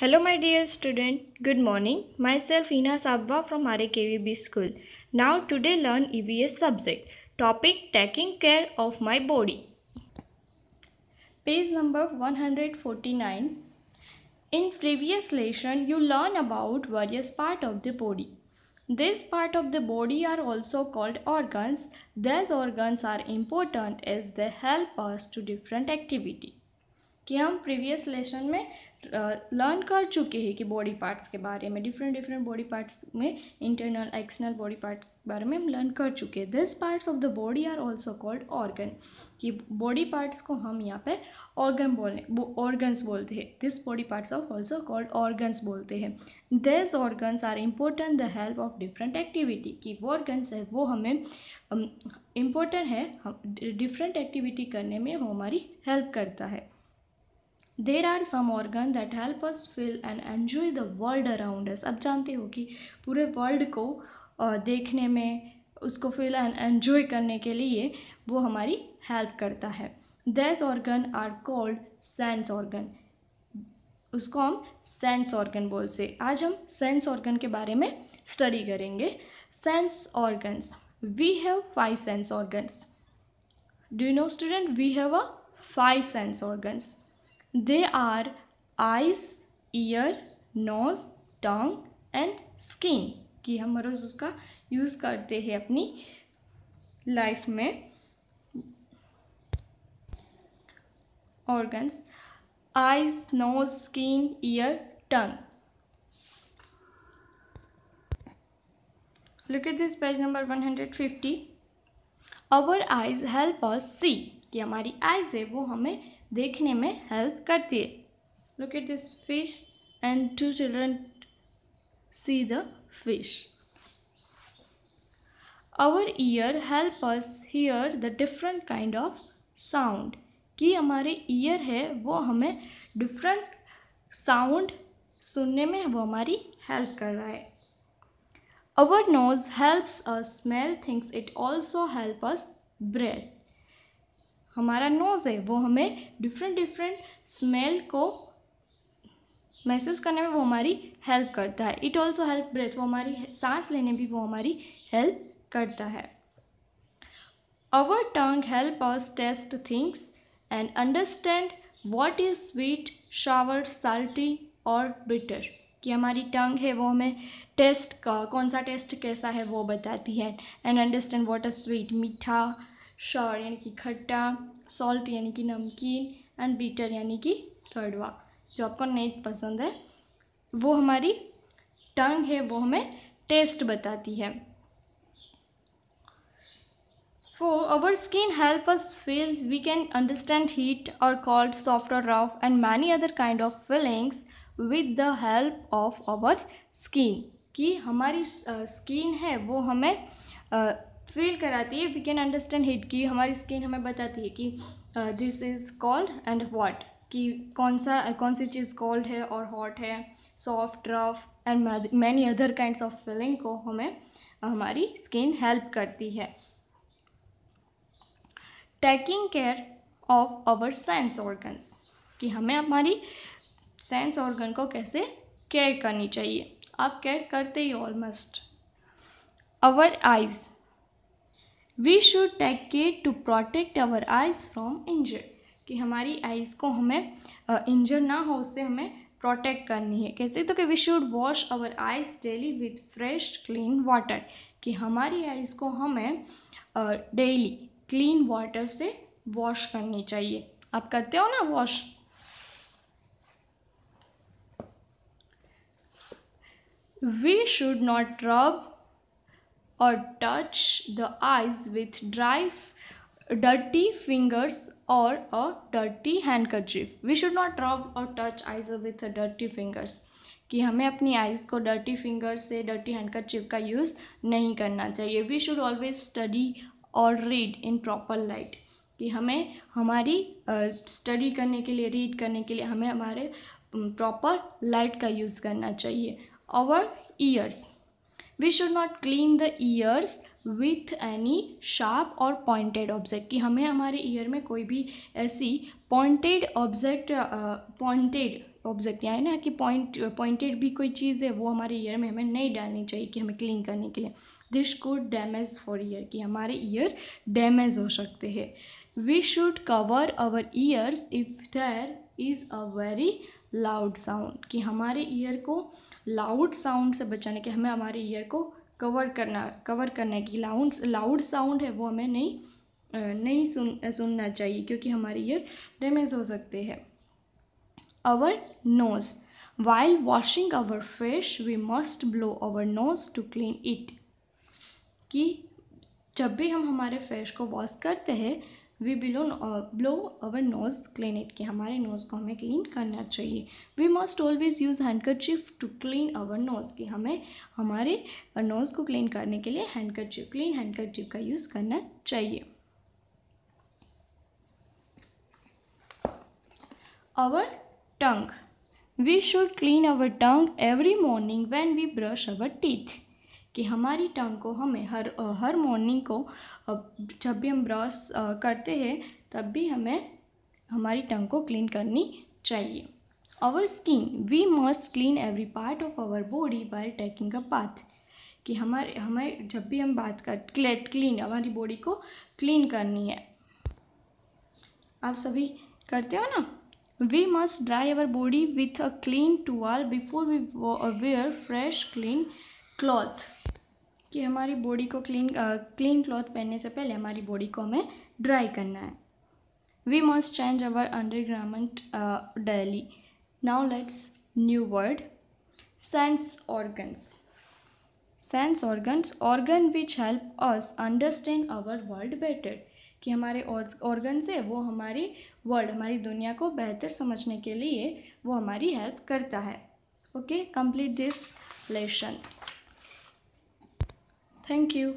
Hello, my dear student. Good morning. Myself Ina Sabwa from RAKVB School. Now, today learn EVS subject. Topic Taking care of my body. Page number 149. In previous lesson, you learn about various part of the body. This part of the body are also called organs. These organs are important as they help us to different activity. कि हम previous lesson में learn कर चुके हैं कि body parts के बारे में डिफरेंट डिफरेंट बॉडी पार्ट्स में इंटरनल एक्सटर्नल बॉडी पार्ट के बारे में हम लर्न कर चुके हैं। This parts of the body are also called organ कि बॉडी पार्ट्स को हम यहाँ पे ऑर्गन बोलने ऑर्गन्स बोलते हैं। This body parts of also called organs बोलते हैं। This organs are important the help of different activity कि वो ऑर्गन्स है, वो हमें इम्पोर्टेंट है डिफरेंट एक्टिविटी करने में वो हमारी हेल्प करता है। There are some organ that help us feel and enjoy the world around us अब जानते हो कि पूरे वर्ल्ड को देखने में, उसको फील एंड एन्जॉय करने के लिए वो हमारी हेल्प करता है। These organ are called sense organ उसको हम सेंस ऑर्गन बोल से। आज हम सेंस ऑर्गन के बारे में स्टडी करेंगे। Sense organs we have five sense organs do know student we have a five sense organs they are eyes ear nose tongue and skin कि हम रोज़ उसका यूज़ करते हैं अपनी लाइफ में। Organs eyes nose skin ear tongue look at this page number 150 our eyes help us see कि हमारी eyes है, वो हमें देखने में हेल्प करती है। Look at this fish and two children see the fish our ear help us hear the different kind of sound कि हमारे ईयर है, वो हमें डिफरेंट साउंड सुनने में वो हमारी हेल्प कर रहा है। Our nose helps us smell things it also help us breathe हमारा नोज़ है, वो हमें डिफरेंट डिफरेंट स्मेल को महसूस करने में वो हमारी हेल्प करता है। इट ऑल्सो हेल्प ब्रेथ वो हमारी सांस लेने भी वो हमारी हेल्प करता है। Our tongue help us taste things and understand what is sweet sour salty और बिटर कि हमारी टंग है, वो हमें टेस्ट का, कौन सा टेस्ट कैसा है वो बताती है। And understand what is sweet मीठा शॉर यानी कि खट्टा सॉल्ट यानी कि नमकीन एंड बीटर यानी कि कड़वा। जो आपको नहीं पसंद है वो हमारी टंग है वो हमें टेस्ट बताती है। फो our skin help us feel we can understand heat और कॉल्ड सॉफ्ट और rough and many other kind of feelings with the help of our skin कि हमारी स्किन uh, है वो हमें फील कराती है। वी कैन अंडरस्टैंड हिट की हमारी स्किन हमें बताती है कि this is cold and what कि कौन सा, कौन सी चीज़ कोल्ड है और हॉट है soft rough and many other kinds of feeling को हमें हमारी स्किन हेल्प करती है। Taking care of our sense organs कि हमें हमारी सेंस ऑर्गन को कैसे केयर करनी चाहिए। आप केयर करते ही almost our eyes we should take care to protect our eyes from injury कि हमारी आइज़ को हमें इंजर ना हो, उससे हमें प्रोटेक्ट करनी है। कैसे? तो कि we should wash our eyes daily with fresh clean water कि हमारी आइज़ को हमें डेली क्लीन वाटर से वॉश करनी चाहिए। आप करते हो ना wash we should not rub or touch the eyes with dry dirty fingers or a dirty handkerchief. We should not rub or touch eyes with dirty fingers. कि हमें अपनी आइज़ को डर्टी फिंगर से डर्टी हैंडकरचिप का use नहीं करना चाहिए। We should always study और रीड इन प्रॉपर लाइट कि हमें हमारी स्टडी uh, करने के लिए रीड करने के लिए हमें हमारे प्रॉपर लाइट का यूज़ करना चाहिए। और ears we should not clean the ears with any sharp और पॉइंटेड ऑब्जेक्ट कि हमें हमारे ईयर में कोई भी ऐसी पॉइंटेड ऑब्जेक्ट पॉइंटेड ऑब्जेक्ट यानी ना कि पॉइंट पॉइंटेड भी कोई चीज़ है, वो हमारे ईयर में हमें नहीं डालनी चाहिए कि हमें क्लीन करने के लिए। This could damage for ear कि हमारे ईयर डैमेज हो सकते हैं। We should cover our ears if there is a very loud sound कि हमारे ईयर को लाउड साउंड से बचाने के, हमें हमारे ईयर को कवर करना कवर करने की लाउड लाउड साउंड है, वो हमें नहीं नहीं सुन सुनना चाहिए, क्योंकि हमारे ईयर डैमेज हो सकते हैं। Our nose while washing our face we must blow our nose to clean it कि जब भी हम हमारे फेस को वॉश करते हैं we below blow our nose clean it कि हमारे नोज़ को हमें क्लीन करना चाहिए we must always use handkerchief to clean our nose कि हमें हमारे नोज़ को क्लीन करने के लिए हैंडकरचिप क्लीन हैंडकरचिप का यूज़ करना चाहिए our tongue. We should clean our tongue every morning when we brush our teeth. कि हमारी टंग को हमें हर हर मॉर्निंग को जब भी हम ब्रश करते हैं, तब भी हमें हमारी टंग को क्लीन करनी चाहिए। Our skin we must clean every part of our body by taking a bath कि हमारे, हमें जब भी हम बात कर क्लीन हमारी बॉडी को क्लीन करनी है। आप सभी करते हो ना? We must dry our body with a clean towel before we wear fresh clean cloth. कि हमारी बॉडी को क्लीन क्लीन क्लॉथ पहनने से पहले हमारी बॉडी को हमें ड्राई करना है। We must change our undergarment daily now let's new word sense organs sense organs organ which help us understand our world better कि हमारे ऑर्गन से वो हमारी वर्ल्ड हमारी दुनिया को बेहतर समझने के लिए वो हमारी हेल्प करता है। Okay complete this lesson thank you